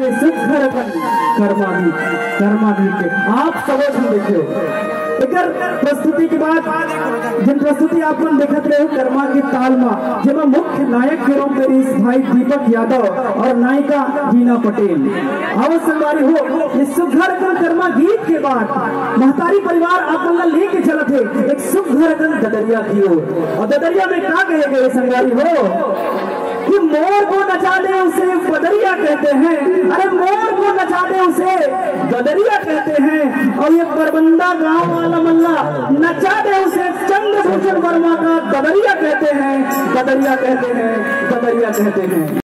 के सुखर कर्मा भी के। आप सब देखियो एकर प्रस्तुति के बाद, जिन प्रस्तुति आप देखत रहे हो, कर्मा के ताल में मुख्य नायक के रूप में इस भाई दीपक यादव और नायिका वीना पटेल। आओ संगवारी हो, इस सुघर कर्मा गीत के बाद, महतारी परिवार आप लेके चलत है एक सुघर ददरिया की ओर। और ददरिया में क्या कहे गए संगवारी हो, कि मोर को नचा दे उसे बदरिया कहते हैं अरे मोर को नचाते उसे। गदरिया कहते हैं, और ये परबंदा गाँव वाला मल्ला नचाते उसे, चंद्रभूषण वर्मा का गदरिया कहते हैं, गदरिया कहते हैं, गदरिया कहते हैं।